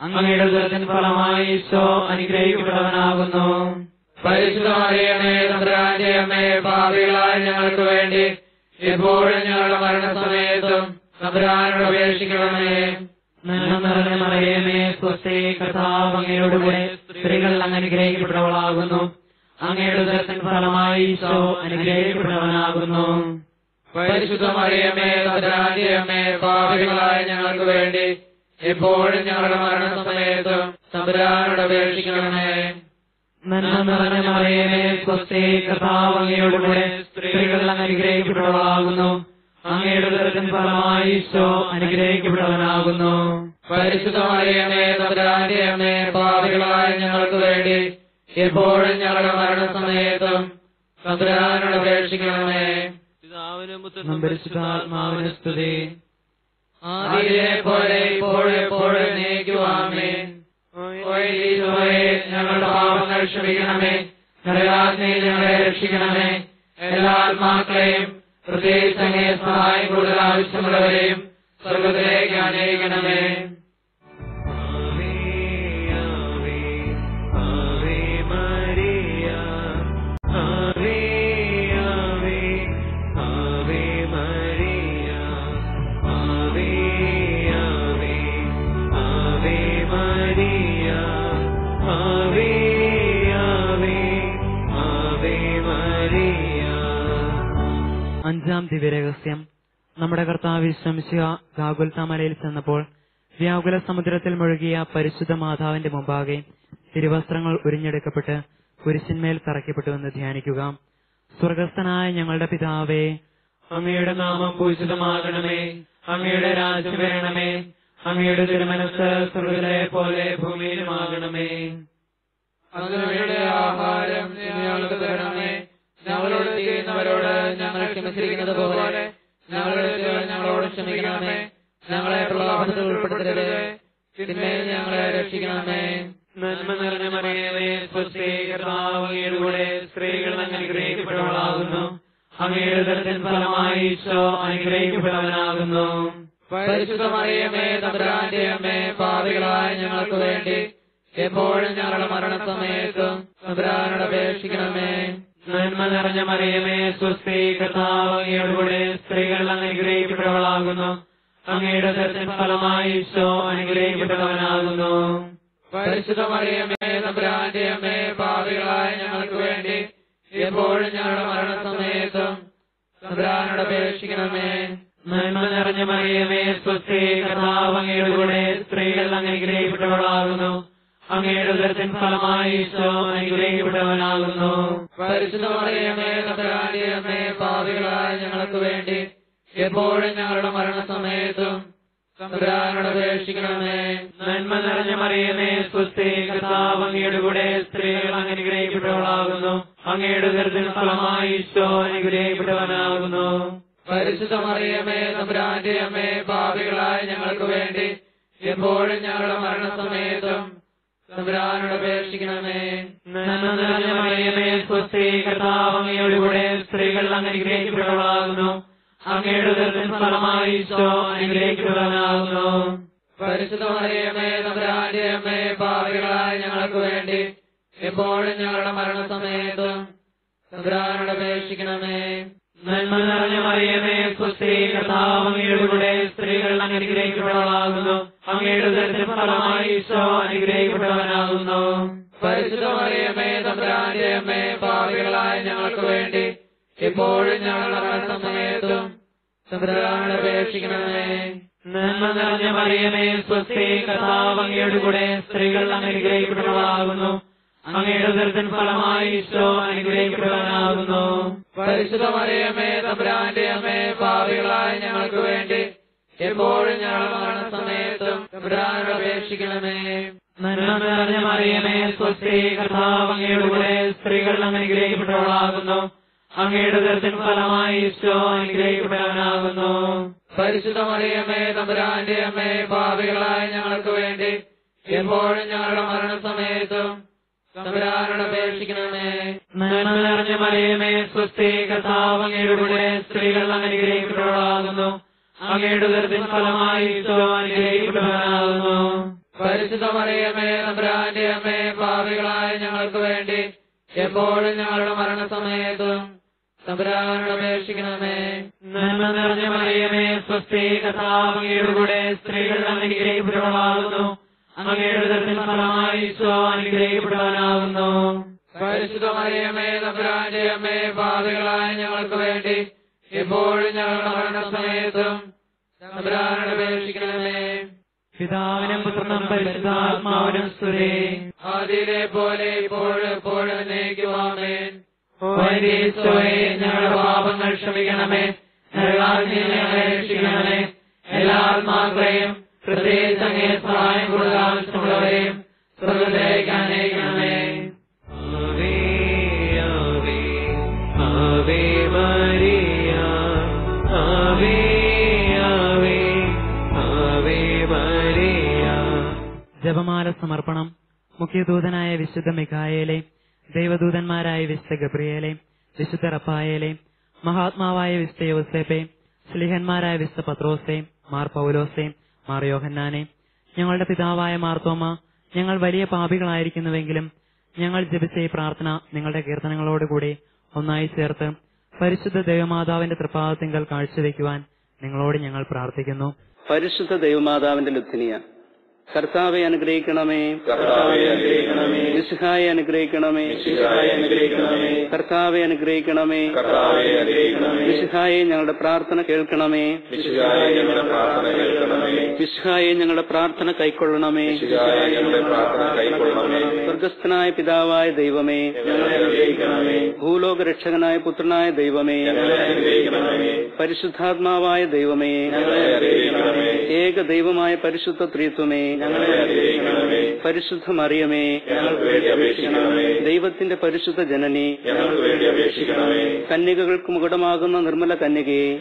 അങ്ങയുടെ ദുരത്തിൻ ഫലമായി ഈശോ അനുഗ്രഹിക്കപ്പെട്ടവനാകുന്നു. പരിശുദ്ധമറിയമേ തമ്പുരാന്റെ പാപികളായ ഞങ്ങൾക്ക് വേണ്ടി എപ്പോഴും ഞങ്ങളുടെ മരണസമയത്തും തമ്പുരാനോട് അപേക്ഷിക്കണമേ. നന്മ നിറഞ്ഞ മറിയമേ സ്വസ്തി കൂടെ സ്ത്രീകൾ അങ്ങ് അനുഗ്രഹിക്കപ്പെട്ടവളാകുന്നു. അങ്ങയുടെ ദുരത്തിൻ ഫലമായി ഈശോ അനുഗ്രഹിക്കപ്പെട്ടവനാകുന്നു. പരിശുദ്ധമറിയമേ അമ്മേ പാപികളായ ഞങ്ങൾക്ക് വേണ്ടി എപ്പോഴും ഞങ്ങളുടെ മരണസമയത്തും തമ്പുരാനോട് അപേക്ഷിക്കണമേ. നന്മ നിറഞ്ഞ മറിയമേ സ്വസ്തി കഥാവങ്ങയോടുകൂടെ സ്ത്രീകൾ അനുഗ്രഹിക്കപ്പെട്ടവളാകുന്നു. അങ്ങയുടെ ദർശന ഫലമായി ഈശോ അനുഗ്രഹിക്കപ്പെട്ടവനാകുന്നു. പരിശുദ്ധമറിയമേ തമ്പുരാന്റെ അമ്മേ പാപികളായ ഞങ്ങൾക്ക് വേണ്ടി എപ്പോഴും ഞങ്ങളുടെ മരണസമയത്തും തമ്പുരാനോട് അപേക്ഷിക്കണമേ. പരിശുദ്ധാത്മാവിന് സ്തുതി. ആദിയിലെ പോലെ ഇപ്പോഴും എപ്പോഴും നീക്കുവാമേ ഞങ്ങളുടെ പാപങ്ങൾ ക്ഷമിക്കണമേ. നരകാഗ്നിയിൽ ഞങ്ങളെ രക്ഷിക്കണമേ. എല്ലാ ആത്മാക്കളെയും പ്രത്യേകിച്ച് സഹായം കൂടുതൽ ആവശ്യമുള്ളവരെയും സ്വർഗത്തിലേക്ക് അനയിക്കണമേ ദിവ്യരഹസ്യം. നമ്മുടെ കർത്താവ് വിശ്രമിച്ചുക ഗാകുൽത്ത ചെന്നപ്പോൾ വ്യാകുല സമുദ്രത്തിൽ മുഴുകിയ പരിശുദ്ധ മാതാവിന്റെ മുമ്പാകെ തിരുവസ്ത്രങ്ങൾ ഉരിഞ്ഞെടുക്കപ്പെട്ട് കുരിശിന്മേൽ തറയ്ക്കപ്പെട്ടുവെന്ന് ധ്യാനിക്കുക. സ്വർഗസ്ഥനായ ഞങ്ങളുടെ പിതാവേ അങ്ങയുടെ നാമം പൂജിതമാകണമേ അങ്ങയുടെ രാജ്യം വേണമേ അങ്ങയുടെ തിരുമനസ് സ്വർഗത്തിലെ പോലെ ഭൂമിയിലുമാകണമേ. അങ്ങയുടെ ആഹാരം തരണമേ. ഞങ്ങളോട് ചെയ്യുന്നവരോട് ഞങ്ങൾ ക്ഷമിച്ചിരിക്കുന്നത് പോലെ ഞങ്ങളുടെ ഞങ്ങളോട് ക്ഷമിക്കണമേ. ഞങ്ങളെ പ്രലോഭനത്തിൽ ഉൾപ്പെടുത്തരുത്. പിന്നെ ഞങ്ങളെ രക്ഷിക്കണമേ. നന്മ നിറഞ്ഞ മറിയമേ കൂടെ സ്ത്രീകൾ അനുഗ്രഹിക്കപ്പെട്ടവളാകുന്നു. അങ്ങയുടെ ദർശന ഫലമായി ഈശോ അനുഗ്രഹിക്കപ്പെട്ടവനാകുന്നു. പരിശുദ്ധമറിയമേ തമ്പുരാന്റെ അമ്മേ പാപികളായ ഞങ്ങൾക്ക് വേണ്ടി എപ്പോഴും ഞങ്ങളുടെ മരണസമയത്തും തമ്പുരാനോട് അപേക്ഷിക്കണമേ. നന്മ നിറഞ്ഞ മറിയമേ സ്വസ്തി കർത്താവ് അങ്ങയുടെ കൂടെ സ്ത്രീകൾ അനുഗ്രഹിക്കപ്പെട്ടവളാകുന്നു അങ്ങയുടെ ദർശന ഫലമായി ഈശോ അനുഗ്രഹിക്കപ്പെട്ടവനാകുന്നു പരിശുദ്ധമറിയമേ തമ്പുരാന്റെ അമ്മേ പാപികളായ ഞങ്ങൾക്ക് വേണ്ടി എപ്പോഴും ഞങ്ങളുടെ മരണസമയത്തും തമ്പുരാനോട് അപേക്ഷിക്കണമേ. നന്മ നിറഞ്ഞ മറിയമേ സ്വസ്തി കർത്താവ് അങ്ങയുടെ കൂടെ സ്ത്രീകൾ അനുഗ്രഹിക്കപ്പെട്ടവളാകുന്നു അങ്ങയുടെ ഉദരത്തിൻ ഫലമായി ഈശോ അനുഗ്രഹിക്കപ്പെട്ടവനാകുന്നു പരിശുദ്ധമറിയമേ അമ്മേ പാപികളായ ഞങ്ങൾക്ക് വേണ്ടി എപ്പോഴും ഞങ്ങളുടെ മരണസമയത്തും അപേക്ഷിക്കണമേ. നന്മ നിറഞ്ഞ മറിയമേ സ്വസ്തി കർത്താവ് അങ്ങയുടെ കൂടെ സ്ത്രീകൾ അനുഗ്രഹിക്കപ്പെട്ടവളാകുന്നു അങ്ങയുടെ ഉദരത്തിൻ ഫലമായി ഈശോ അനുഗ്രഹിക്കപ്പെട്ടവനാകുന്നു പരിശുദ്ധമറിയമേ തമ്പുരാന്റെ അമ്മേ പാപികളായ ഞങ്ങൾക്ക് വേണ്ടി എപ്പോഴും ഞങ്ങളുടെ മരണസമയത്തും തമ്പുരാനോട് അപേക്ഷിക്കണമേ. നന്മ നിറഞ്ഞ മറിയമേ സ്വസ്തി കർത്താവ് അങ്ങയുടെ കൂടെ സ്ത്രീകൾ അനുഗ്രഹിക്കപ്പെട്ടവളാകുന്നു അങ്ങയുടെ ഉദരത്തിൻ ഫലമായി ഈശോ അനുഗ്രഹിക്കപ്പെട്ടവനാകുന്നു. പരിശുദ്ധമറിയമേ തമ്പുരാന്റെ പാപികളായ ഞങ്ങൾക്ക് വേണ്ടി എപ്പോഴും ഞങ്ങളുടെ മരണസമയത്തും അപേക്ഷിക്കണമേ. നന്മ നിറഞ്ഞ മറിയമേ കുസ്ത്രീ കൂടെ സ്ത്രീകൾ അനുഗ്രഹിക്കപ്പെടാകുന്നു അങ്ങയുടെ ഫലമായി ഈശോ അനുഗ്രഹിക്കപ്പെട്ടവനാകുന്നു. പരിശുദ്ധമറിയമേ തമ്പുരാന്റെ അമ്മേ പാപികളായ ഞങ്ങൾക്ക് വേണ്ടി എപ്പോഴും ഞങ്ങളുടെ മരണസമയത്തും തമ്പുരാനോട് അപേക്ഷിക്കണമേ. നന്മ നിറഞ്ഞ മറിയമേ സ്വസ്തി കർത്താവ് അങ്ങയുടെ കൂടെ സ്ത്രീകൾ അനുഗ്രഹിക്കപ്പെട്ടവളാകുന്നു. അങ്ങയുടെ ഉദരത്തിൻ ഫലമായി ഈശോ പരിശുദ്ധ മറിയമേ തമ്പുരാന്റെ അമ്മേ പാപികളായ ഞങ്ങൾക്ക് വേണ്ടി എപ്പോഴും ഞങ്ങളുടെ മരണസമയത്തും തമ്പുരാനോട് അപേക്ഷിക്കണമേ. മറിയമേ അങ്ങയുടെ കൂടെ സ്ത്രീകൾ അനുഗ്രഹിക്കപ്പെട്ടവളാകുന്നു. അങ്ങയുടെ ഉദരത്തിൻ ഫലമായി ഈശോ അനുഗ്രഹിക്കപ്പെടാനാകുന്നു. പരിശുദ്ധമറിയമേ തമ്പുരാന്റെ അമ്മേ പാപികളായ ഞങ്ങൾക്ക് വേണ്ടി എപ്പോഴും ഞങ്ങളുടെ മരണസമയത്തും തമ്പുരാനോട് നന്മ നിറഞ്ഞ മലയമേ സ്വസ്തി കർത്താവ് അങ്ങയുടെ സ്ത്രീകൾ അനുഗ്രഹിക്കപ്പെട്ടവളാകുന്നു അങ്ങയുടെ ഉദരത്തിൻ ഫലമായി ഈശോ പരിശുദ്ധ പരിശുദ്ധമറിയമേ തമ്പുരാന്റെ അമ്മേ പാപികളായ ഞങ്ങൾക്ക് വേണ്ടി എപ്പോഴും ഞങ്ങളുടെ മരണസമയത്തും തമ്പുരാനോട് അപേക്ഷിക്കണമേ നന്മ നിറഞ്ഞ മറിയമേ സ്വസ്തി കർത്താവ് അങ്ങയുടെ സ്ത്രീകൾ അനുഗ്രഹിക്കപ്പെട്ടവളാകുന്നു അങ്ങയുടെ ഉദരത്തിൻ ഫലമായി അനുഗ്രഹിക്കപ്പെടാനാകുന്നു പരിശുദ്ധമറിയമേ തമ്പുരാന്റെ അമ്മേ പാപികളായ ഞങ്ങൾക്ക് വേണ്ടി എപ്പോഴും ഞങ്ങളുടെ മരണസമയത്തും സമയത്തും അപേക്ഷിക്കണമേ. പിതാവിനും പുത്രനും പരിശുദ്ധാത്മാവിനും സ്തുതി. ആദിയിലെ പോലെ ഇപ്പോഴും എപ്പോഴും എന്നേക്കുവാമേൻ ഓരോ ഞങ്ങളുടെ പാപങ്ങൾ ക്ഷമിക്കണമേ. ഞങ്ങളെ രക്ഷിക്കണമേ. എല്ലാ ആത്മാക്കളെയും ജപമാല സമർപ്പണം മുഖ്യദൂതനായ വിശുദ്ധ മിഖായേലെ ദൈവദൂതന്മാരായ വിശുദ്ധ ഗബ്രിയേലെ വിശുദ്ധ റപ്പായേലെ മഹാത്മാവായ വിശുദ്ധ യോസേപ്പെ സ്ലിഹന്മാരായ വിശുദ്ധ പത്രോസെ മാർ പൗലോസെ മാർ യോഹന്നാനെ ഞങ്ങളുടെ പിതാവായ മാർത്തോമ ഞങ്ങൾ വലിയ പാപികളായിരിക്കുന്നുവെങ്കിലും ഞങ്ങൾ ജപിച്ച ഈ പ്രാർത്ഥന നിങ്ങളുടെ കീർത്തനങ്ങളോടുകൂടി ഒന്നായി ചേർത്ത് പരിശുദ്ധ ദൈവമാതാവിന്റെ തൃപ്പാദത്തിങ്കൽ കാഴ്ചവെക്കുവാൻ നിങ്ങളോട് ഞങ്ങൾ പ്രാർത്ഥിക്കുന്നു. പരിശുദ്ധ ദൈവമാതാവിന്റെ ലുത്തിനിയ കർത്താവെ അനുഗ്രഹിക്കണമേ. കർത്താവെ അനുഗ്രഹിക്കണമേ. കർത്താവെ അനുഗ്രഹിക്കണമേ. നിസ്സഹായെ ഞങ്ങളുടെ പ്രാർത്ഥന കേൾക്കണമേ. മിശിഹായെ ഞങ്ങളുടെ പ്രാർത്ഥന കൈക്കൊള്ളണമേ. സ്വർഗസ്ഥനായ പിതാവായ ദൈവമേ. ഭൂലോക രക്ഷകനായ പുത്രനായ ദൈവമേ. പരിശുദ്ധാത്മാവായ ദൈവമേ. ഏക ദൈവമായ പരിശുദ്ധ ത്രിത്വമേ. പരിശുദ്ധ മറിയമേ ദൈവത്തിന്റെ പരിശുദ്ധ ജനനി. കന്യകകൾക്ക് മുകുടമാകുന്ന നിർമ്മല കന്യകയെ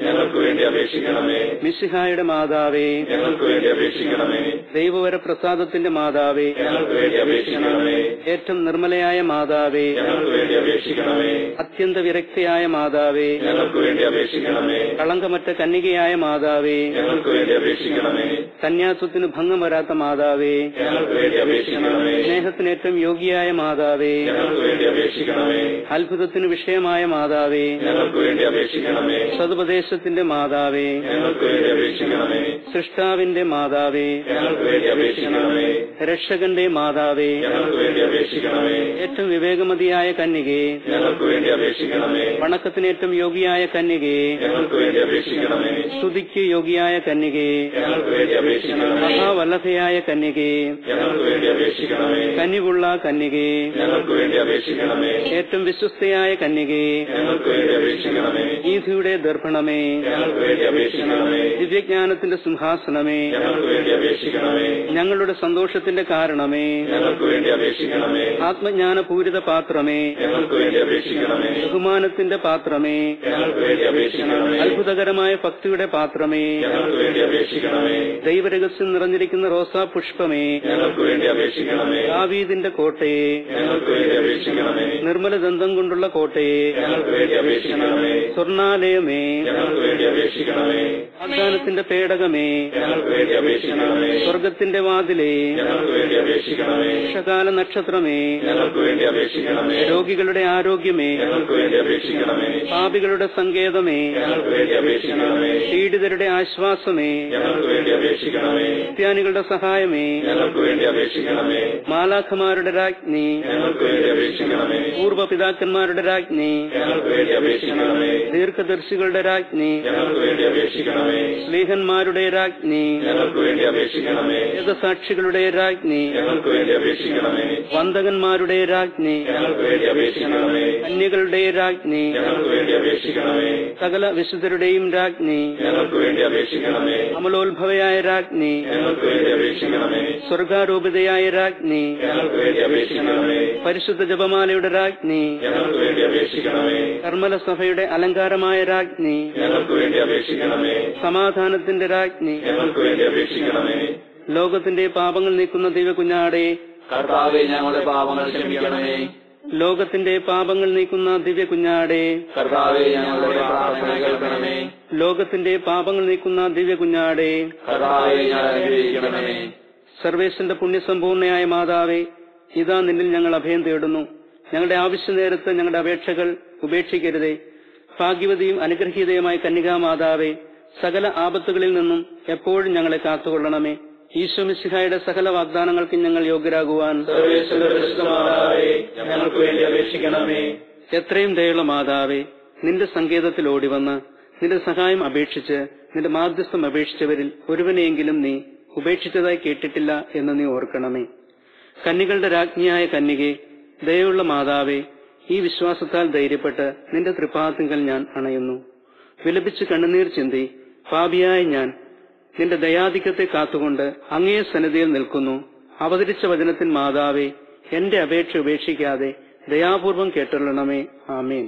മിശിഹായുടെ മാതാവേ. ഞങ്ങൾക്ക് വേണ്ടി അപേക്ഷിക്കണമേ. ദൈവവര പ്രസാദത്തിന്റെ മാതാവേ ഞങ്ങൾക്ക് വേണ്ടി അപേക്ഷിക്കണമേ. ഏറ്റവും നിർമ്മലയായ മാതാവേ ഞങ്ങൾക്ക് വേണ്ടി അപേക്ഷിക്കണമേ. അത്യന്ത വിരക്തയായ മാതാവേ ഞങ്ങൾക്ക് വേണ്ടി അപേക്ഷിക്കണമേ. കളങ്കമറ്റ കന്യകയായ മാതാവേ ഞങ്ങൾക്ക് വേണ്ടി അപേക്ഷിക്കണമേ. കന്യാത്വത്തിന് ഭംഗം വരാത്ത മാതാവേ ഞങ്ങൾക്ക് വേണ്ടി അപേക്ഷിക്കണമേ. സ്നേഹത്തിന് ഏറ്റവും യോഗ്യയായ മാതാവേ ഞങ്ങൾക്ക് വേണ്ടി അപേക്ഷിക്കണമേ. അത്ഭുതത്തിന് വിഷയമായ മാതാവേ ഞങ്ങൾക്ക് വേണ്ടി അപേക്ഷിക്കണമേ. സതുപദേശത്തിന്റെ മാതാവേ ഞങ്ങൾക്ക് വേണ്ടി അപേക്ഷിക്കണമേ. സൃഷ്ടാവിന്റെ മാതാവേ ഞങ്ങൾക്ക് വേണ്ടി അപേക്ഷിക്കണമേ. രക്ഷകന്റെ മാതാവേ ഞങ്ങൾക്ക് വേണ്ടി അപേക്ഷിക്കണമേ. ഏറ്റവും വിവേകമതിയായ കന്യകേ ഞങ്ങൾക്ക് വേണ്ടി അപേക്ഷിക്കണമേ. വണക്കത്തിന് ഏറ്റവും യോഗിയായ കന്യകേ ഞങ്ങൾക്ക് വേണ്ടി അപേക്ഷിക്കണമേ. സ്തുതിക്ക് യോഗിയായ കന്യകേ ഞങ്ങൾക്ക് വേണ്ടി അപേക്ഷിക്കണമേ. മഹാവല്ലഭയായ കന്യകേ ഞങ്ങൾക്ക് വേണ്ടി അപേക്ഷിക്കണമേ. കന്നിവുള്ള കന്യകേ ഞങ്ങൾക്ക് വേണ്ടി അപേക്ഷിക്കണമേ. ഏറ്റവും വിശ്വസ്തയായ കന്യകേ ഞങ്ങൾക്ക് വേണ്ടി അപേക്ഷിക്കണമേ. ഞങ്ങൾക്ക് വേണ്ടി അപേക്ഷിക്കണമേ. ദിവ്യജ്ഞാനത്തിന്റെ സിംഹാസനമേ. ഞങ്ങൾക്ക് വേണ്ടി അപേക്ഷിക്കണമേ. ഞങ്ങളുടെ സന്തോഷത്തിന്റെ കാരണമേ. ഞങ്ങൾക്ക് വേണ്ടി അപേക്ഷിക്കണമേ. ആത്മജ്ഞാനപൂരിത പാത്രമേ. ഞങ്ങൾക്ക് വേണ്ടി അപേക്ഷിക്കണമേ. ബഹുമാനത്തിന്റെ പാത്രമേ. ഞങ്ങൾക്ക് വേണ്ടി അപേക്ഷിക്കണമേ. അത്ഭുതകരമായ ഭക്തിയുടെ പാത്രമേ. ഞങ്ങൾക്ക് വേണ്ടി അപേക്ഷിക്കണമേ. ദൈവരഹസ്യം നിറഞ്ഞിരിക്കുന്ന റോസാ പുഷ്പമേ. ഞങ്ങൾക്ക് വേണ്ടി അപേക്ഷിക്കണമേ. ദാവീദിന്റെ കോട്ടയെ ഞങ്ങൾക്ക് വേണ്ടി അപേക്ഷിക്കണമേ. നിർമ്മല ദന്തം കൊണ്ടുള്ള കോട്ടയെ ഞങ്ങൾക്ക് വേണ്ടി അപേക്ഷിക്കണമേ. സ്വർണാലയമേ ഞങ്ങൾക്ക് വേണ്ടി അപേക്ഷിക്കണമേ. വാഗ്ദാനത്തിന്റെ പേടകമേ. ഞങ്ങൾക്ക് വേണ്ടി അപേക്ഷിക്കണമേ സ്വർഗത്തിന്റെ വാതിലേ ഞങ്ങൾക്ക് വേണ്ടി അപേക്ഷിക്കണമേ നക്ഷത്രമേ ഞങ്ങൾക്ക് വേണ്ടി അപേക്ഷിക്കണമേ രോഗികളുടെ ആരോഗ്യമേ ഞങ്ങൾക്ക് വേണ്ടി അപേക്ഷിക്കണമേ പാപികളുടെ സങ്കേതമേ ഞങ്ങൾക്ക് വേണ്ടി അപേക്ഷിക്കണമേ പീഡിതരുടെ ആശ്വാസമേ ഞങ്ങൾക്ക് വേണ്ടി അപേക്ഷിക്കണമേ ക്രിസ്ത്യാനികളുടെ സഹായമേ ഞങ്ങൾക്ക് വേണ്ടി അപേക്ഷിക്കണമേ മാലാഖമാരുടെ രാജ്ഞി ഞങ്ങൾക്ക് വേണ്ടി അപേക്ഷിക്കണമേ പൂർവ പിതാക്കന്മാരുടെ രാജ്ഞി ഞങ്ങൾക്ക് വേണ്ടി അപേക്ഷിക്കണമേ ദീർഘദർശികളുടെ രാജ്ഞി ഞങ്ങൾക്ക് വേണ്ടി അപേക്ഷിക്കണമേ സ്നേഹന്മാരുടെ രാജ്ഞി. ഞങ്ങൾക്ക് വേണ്ടി അപേക്ഷിക്കണമേ. വേദസാക്ഷികളുടെ രാജ്ഞി. ഞങ്ങൾക്ക് വേണ്ടി അപേക്ഷിക്കണമേ. വന്ദകന്മാരുടെ രാജ്ഞി. ഞങ്ങൾക്ക് വേണ്ടി അപേക്ഷിക്കണമേ. കന്യകളുടെ രാജ്ഞി. ഞങ്ങൾക്ക് വേണ്ടി അപേക്ഷിക്കണമേ. സകല വിശുദ്ധരുടെയും രാജ്ഞി. ഞങ്ങൾക്ക് വേണ്ടി അപേക്ഷിക്കണമേ. അമലോത്ഭവയായ രാജ്ഞി. ഞങ്ങൾക്ക് വേണ്ടി അപേക്ഷിക്കണമേ. സ്വർഗാരോപിതയായ രാജ്ഞി. ഞങ്ങൾക്ക് വേണ്ടി അപേക്ഷിക്കണമേ. പരിശുദ്ധ ജപമാലയുടെ രാജ്ഞി. ഞങ്ങൾക്ക് വേണ്ടി അപേക്ഷിക്കണമേ. കർമ്മല സഭയുടെ അലങ്കാരമായ രാജ്ഞി. ഞങ്ങൾക്ക് വേണ്ടി അപേക്ഷിക്കണമേ. സമാധാനത്തിന്റെ രാജ്ഞി. ഞങ്ങൾക്ക് വേണ്ടി അപേക്ഷിക്കണമേ. ലോകത്തിന്റെ പാപങ്ങൾ നീക്കുന്ന ദിവ്യകുഞ്ഞാടെ കർത്താവെ ഞങ്ങളുടെ പാപങ്ങൾ ക്ഷമിക്കണമേ. ലോകത്തിന്റെ പാപങ്ങൾ നീക്കുന്ന ദിവ്യകുഞ്ഞാടെ കർത്താവെ ഞങ്ങളുടെ പ്രാർത്ഥന കേൾക്കണമേ. ലോകത്തിന്റെ പാപങ്ങൾ നീക്കുന്ന ദിവ്യകുഞ്ഞാടെ കർത്താവെ ഞങ്ങളെ അനുഗ്രഹിക്കണമേ. സർവേശ്വന്റെ പുണ്യസമ്പൂർണയായ മാതാവേ ഇതാ നിന്നിൽ ഞങ്ങൾ അഭയം തേടുന്നു. ഞങ്ങളുടെ ആവശ്യ നേരത്ത് ഞങ്ങളുടെ അപേക്ഷകൾ ഉപേക്ഷിക്കരുതേ. ഭാഗ്യവതിയും അനുഗ്രഹീതയുമായ കന്യകാ മാതാവേ സകല ആപത്തുകളിൽ നിന്നും എപ്പോഴും ഞങ്ങളെ കാത്തുകൊള്ളണമേ. ഈശോമിശിഹായുടെ സകല വാഗ്ദാനങ്ങൾക്ക് ഞങ്ങൾ യോഗ്യരാകുവാൻ സർവേശ്വരമാതാവേ ഞങ്ങൾക്ക് വേണ്ടി അപേക്ഷിക്കണമേ. എത്രയും ദയുള്ള മാതാവേ നിന്റെ സങ്കേതത്തിൽ ഓടിവന്ന് നിന്റെ സഹായം അപേക്ഷിച്ച് നിന്റെ മാധ്യസ്ഥം അപേക്ഷിച്ചവരിൽ ഒരുവനെയെങ്കിലും നീ ഉപേക്ഷിച്ചതായി കേട്ടിട്ടില്ല എന്ന് നീ ഓർക്കണമേ. കന്നികളുടെ രാജ്ഞിയായ കന്യകെ ദയുള്ള മാതാവേ ഈ വിശ്വാസത്താൽ ധൈര്യപ്പെട്ട് നിന്റെ തൃപ്പാത്തിങ്കൽ ഞാൻ അണയുന്നു. വിലപിച്ച് കണ്ണുനീർ ചിന്തി പാപിയായ ഞാൻ നിന്റെ ദയാധിക്യത്തെ കാത്തുകൊണ്ട് അങ്ങേ സന്നിധിയിൽ നിൽക്കുന്നു. അവതരിച്ച വചനത്തിൻ മാതാവേ എന്റെ അപേക്ഷ ഉപേക്ഷിക്കാതെ ദയാപൂർവം കേട്ടുള്ളണമേ ആമേൻ.